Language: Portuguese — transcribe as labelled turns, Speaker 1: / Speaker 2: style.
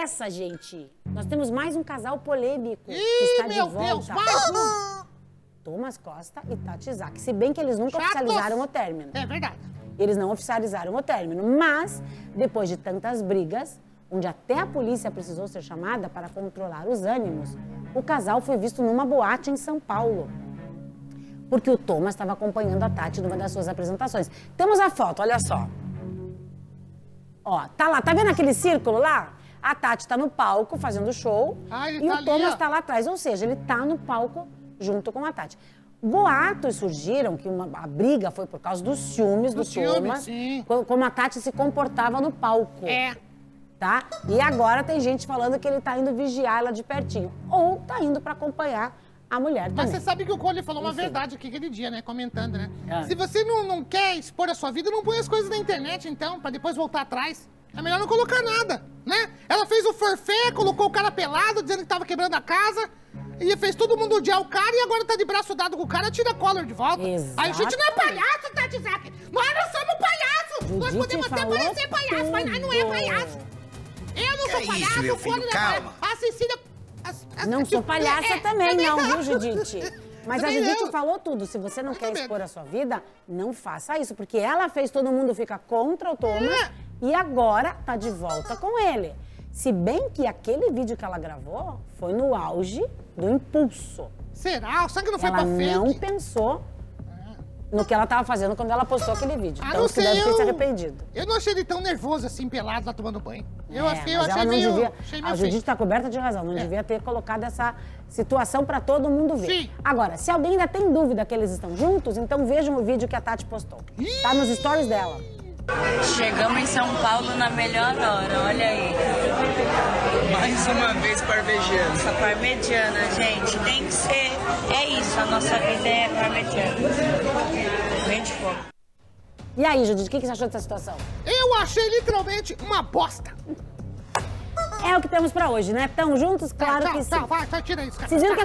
Speaker 1: essa, gente. Nós temos mais um casal polêmico que
Speaker 2: Ih,
Speaker 1: está de
Speaker 2: meu
Speaker 1: volta.
Speaker 2: Deus, mais um.
Speaker 1: Thomas Costa e Tati Isaac. Se bem que eles nunca
Speaker 2: Chatos.
Speaker 1: oficializaram o término.
Speaker 2: É verdade.
Speaker 1: Eles não oficializaram o término. Mas, depois de tantas brigas, onde até a polícia precisou ser chamada para controlar os ânimos, o casal foi visto numa boate em São Paulo. Porque o Thomas estava acompanhando a Tati numa das suas apresentações. Temos a foto, olha só. Ó, tá lá, tá vendo aquele círculo lá? A Tati tá no palco fazendo show
Speaker 2: Ah,
Speaker 1: e
Speaker 2: tá
Speaker 1: o Thomas
Speaker 2: ó.
Speaker 1: tá lá atrás, ou seja, ele tá no palco junto com a Tati. Boatos surgiram que uma- a briga foi por causa dos ciúmes do
Speaker 2: ciúmes,
Speaker 1: Thomas,
Speaker 2: sim.
Speaker 1: co- como a Tati se comportava no palco.
Speaker 2: É.
Speaker 1: Tá? E agora tem gente falando que ele tá indo vigiar ela de pertinho. Ou tá indo pra acompanhar a mulher
Speaker 2: Mas
Speaker 1: também.
Speaker 2: você sabe que o Cole falou uma
Speaker 1: Enfim.
Speaker 2: verdade aqui aquele dia, né? Comentando, né?
Speaker 1: Ah.
Speaker 2: Se você não, não quer expor a sua vida, não põe as coisas na internet, então, pra depois voltar atrás. É melhor não colocar nada, né? Ela fez o forfé, colocou o cara pelado, dizendo que tava quebrando a casa. E fez todo mundo odiar o cara e agora tá de braço dado com o cara, tira a collar de volta. Aí a gente não é palhaço, Tati Zak. Nós não somos palhaços. Nós podemos até parecer palhaço, mas nós não é
Speaker 1: tudo.
Speaker 2: palhaço. Eu não
Speaker 3: Que
Speaker 2: sou
Speaker 3: é
Speaker 2: palhaço,
Speaker 3: isso, meu
Speaker 2: o
Speaker 3: filho?
Speaker 2: É
Speaker 3: Calma.
Speaker 2: A Cecília... a- a-
Speaker 1: Não sou palhaça
Speaker 2: É,
Speaker 1: também,
Speaker 2: também
Speaker 1: não, viu. Judite? Mas a
Speaker 2: Também
Speaker 1: Judite
Speaker 2: não.
Speaker 1: falou tudo. Se você não quer
Speaker 2: também.
Speaker 1: expor a sua vida, não faça isso. Porque ela fez todo mundo ficar contra o Thomas
Speaker 2: É.
Speaker 1: e agora tá de volta com ele. Se bem que aquele vídeo que ela gravou foi no auge do impulso.
Speaker 2: Será? O sangue não foi
Speaker 1: ela
Speaker 2: pra fake?
Speaker 1: não pensou no que ela tava fazendo quando ela postou aquele vídeo.
Speaker 2: Ah,
Speaker 1: Então,
Speaker 2: não
Speaker 1: que
Speaker 2: sei,
Speaker 1: deve ter
Speaker 2: eu...
Speaker 1: se arrependido.
Speaker 2: Eu não achei ele tão nervoso assim, pelado lá tomando banho. Eu
Speaker 1: É,
Speaker 2: achei, eu achei meio...
Speaker 1: devia,
Speaker 2: achei
Speaker 1: a
Speaker 2: meio
Speaker 1: Judite
Speaker 2: feio.
Speaker 1: está coberta de razão, não
Speaker 2: É.
Speaker 1: devia ter colocado essa situação para todo mundo ver.
Speaker 2: Sim.
Speaker 1: Agora, se alguém ainda tem dúvida que eles estão juntos, então vejam o vídeo que a Tati postou. Tá nos stories dela.
Speaker 4: Chegamos em São Paulo na melhor hora, olha aí.
Speaker 3: Mais uma vez parvejando.
Speaker 4: Essa parmegiana, gente, tem que ser. É isso, a nossa vida é parmegiana. Fogo.
Speaker 1: E aí, Judite, o que, que você achou dessa situação?
Speaker 2: Eu achei literalmente uma bosta.
Speaker 1: É o que temos para hoje, né? Tão juntos? Claro
Speaker 2: tchau,
Speaker 1: que sim.
Speaker 2: tchau, vai, vai, tira isso, cara.
Speaker 1: Vocês viram que